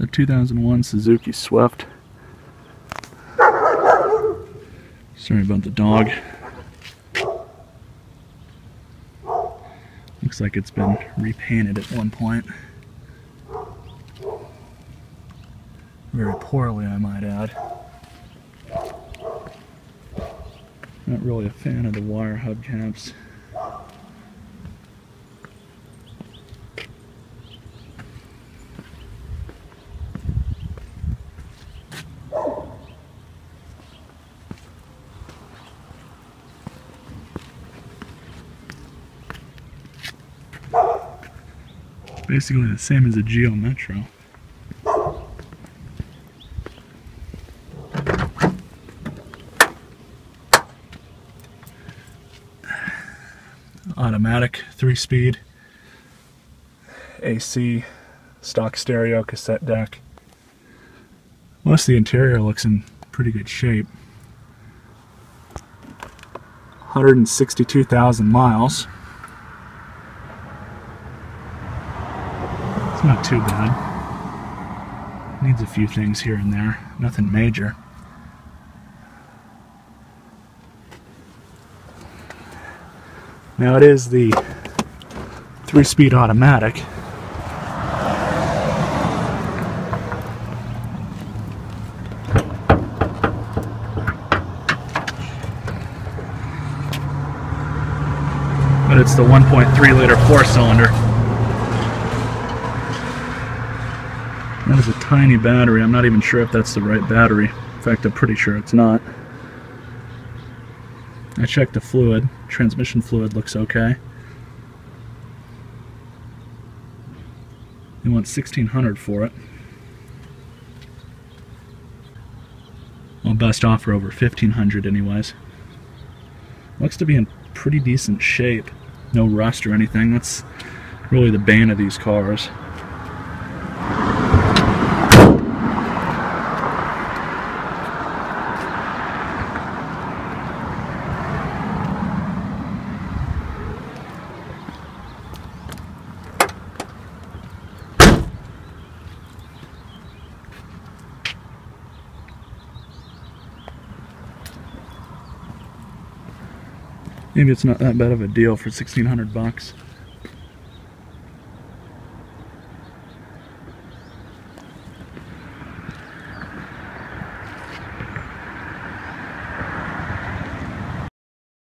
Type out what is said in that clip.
It's a 2001 Suzuki Swift. Sorry about the dog. Looks like it's been repainted at one point. Very poorly, I might add. Not really a fan of the wire hubcaps. Basically the same as a Geo Metro. Automatic, three speed, AC, stock stereo, cassette deck. Most of the interior looks in pretty good shape. 162,000 miles. It's not too bad. Needs a few things here and there. Nothing major. Now it is the three-speed automatic. But it's the 1.3 liter four cylinder. That is a tiny battery. I'm not even sure if that's the right battery. In fact, I'm pretty sure it's not. I checked the fluid. Transmission fluid looks okay. They want 1600 for it. Well, best offer over 1500 anyways. Looks to be in pretty decent shape. No rust or anything. That's really the bane of these cars. Maybe it's not that bad of a deal for 1600 bucks.